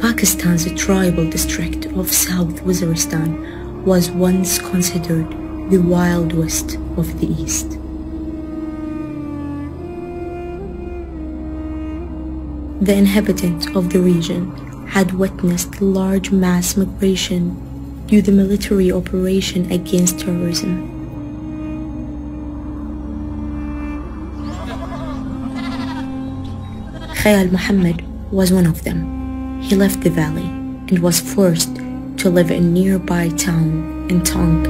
Pakistan's tribal district of South Waziristan was once considered the Wild West of the East. The inhabitants of the region had witnessed large mass migration due to military operation against terrorism. Khayal Muhammad was one of them he left the valley and was forced to live in nearby town in Tong.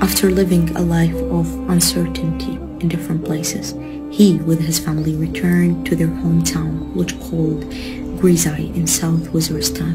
After living a life of uncertainty in different places, he with his family returned to their hometown which called Grizai in South Waziristan.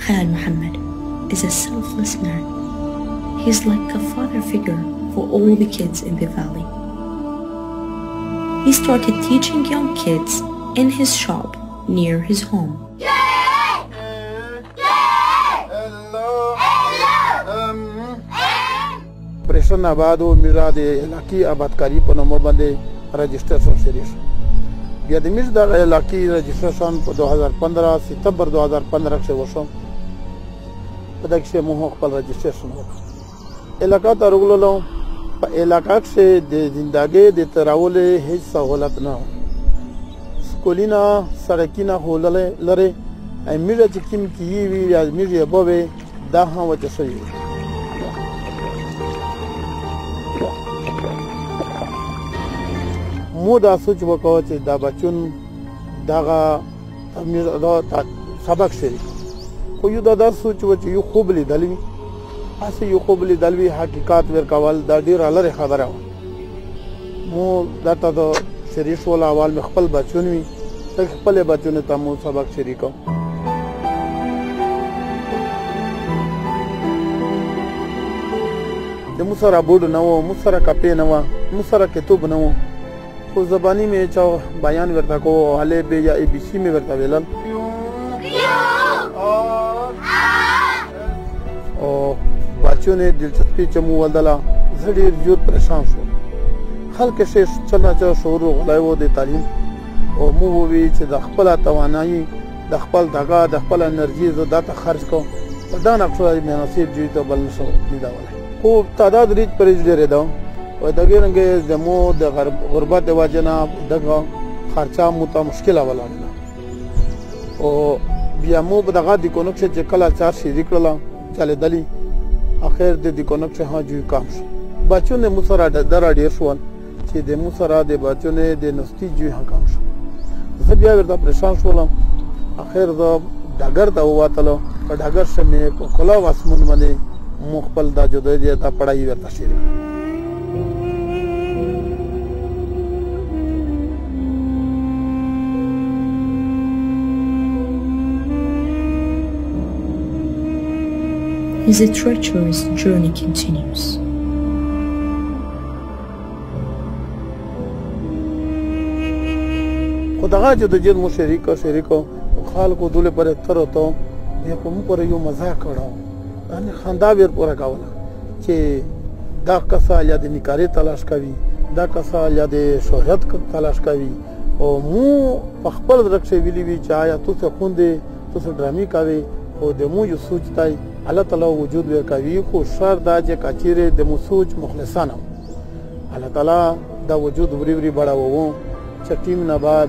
Khalil Muhammad is a selfless man. He's like a father figure for all the kids in the valley. he started teaching young kids in his shop near his home. پرېشن آباد او میرا د علاقي آبادکاري په نومو باندې رجسټریشن شروع شو بیا د میر دغه علاقي رجسټریشن په 2015 ستمبر 2015 کې وشو په دغه کې موږ خپل رجسټریشن وکړ علاقه ته ورغلو په علاقه کې د زندګۍ د تراول هیڅ سہولت نه سکولینا سړکینا هولل لره امیر چې کیم کیوی یا امیر یې بوي دا هم وجه سوي مو دا سوچ وکاو چې دا بچون دغه تمیز دا سبق شي خو یو دا دا سوچ و چې یو خوب لیدلی هسې یو خوب لیدل وي حقیقت ورکول دا ډېره لرې خبره وه مو دته د شریف ول اول مې خپل بچون وي ته خپل بچونه ته مو سبق شریکو د مو سره بورډ نه و مو سره کپې نه و مو سره کتاب نه و خو زبانی مې چا بیان ورته کو هله به یا ای بی سی مې ورته ویلل او بچو نه دلچسپي چې مو ولدله زه ډېر زیات پریشان شوم خلک شې چل نه چل شعور غلای وو د تعلیم او مو وی چې د خپل توانایي د خپل دغه د خپل انرژي زه دته خرج کوم دا نه خو مې نصیب جوړ ته بل نشو لیدا ولای خو تعداد ریت پرې ډېر ده او دغه رنګه زمو د غربت وجنه دغه خرچه مو ته مشکله ولاړه او بیا مو په دغه د کونک چې کلا چار شي ذکر لا چاله دلی اخر د د کونک چې ها جوی کام شو بچو نه مو سره د در ډیر شو چې د مو سره د بچو نه د نستی جوی ها کام شو زه بیا ورته پریشان شولم اخر زه ډګر ته ووتلو په ډګر شمه په کلا واسمون باندې مو خپل دا جوړې دي دا پړای ورته شي Is a treacherous journey continues. خو دغه چې د جن مو شریک شریک خلکو دله پر تر ته یې په مو پر یو مزه کړو یعنی خندا بیر پورا کوله چې دا کسا یا د نکاري تلاش کوي دا کسا یا د شهرت تلاش کوي او مو په خپل درک شي ویلي وی چې آیا تاسو خوندې تاسو ډرامي کوي او د مو یو سوچ تای الله تعالی وجود ور کوي خو شر دا چې کچيره د مو سوچ مخلصانه الله تعالی دا وجود وری وری بڑا وو چې ټیم نه بعد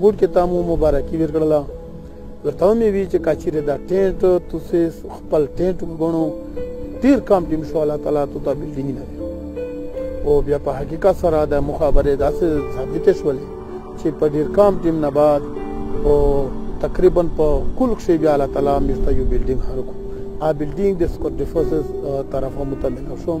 ګور کې تاسو مبارکي ورکړله ورته مې وی چې کچیر دا ټینټ تاسو خپل ټینټ وګڼو تیر کام دې مشو الله تعالی ته ته بلډینګ نه او بیا په حقیقت سره د مخابره داسې ثابت شول چې په ډیر کام دې نه بعد او تقریبا په کل کې بیا الله تعالی مشته یو بلډینګ هر کو ا بلډینګ د سکوت ډیفوسز طرفه متمنه شوم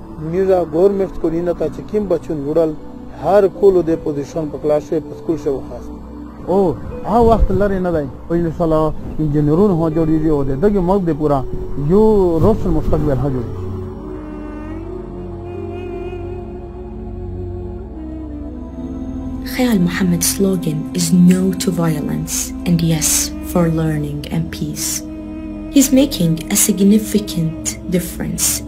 نیزه ګورمخت کولینه ته چې کیم بچون وړل هر کولو د پوزیشن په کلاس شوی په سکول شوی خاص او هغه وخت لري نه دی په ان شاء الله انجنیرون هو جوړیږي او دغه ملک دی پورا یو روشن مستقبل هو جوړیږي Khayal Muhammad's slogan is no to violence and yes for learning and peace. He's making a significant difference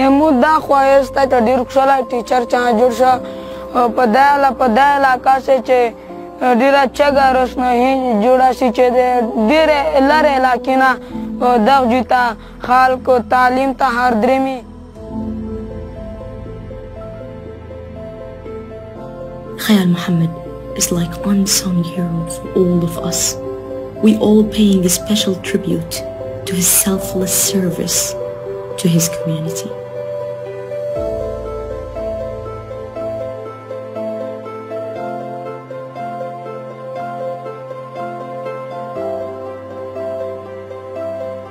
احمود دا خواهش ته ته ډیر خوشاله ټیچر چا جوړ شه په دا لا په دا لا کاسه چې ډیره چګه رسنه هی جوړه شي چې ډیره لره علاقې نه دغ جوتا خلکو تعلیم ته هر درمی Muhammad is like unsung hero for all of us. We all paying a special tribute to his selfless service to his community.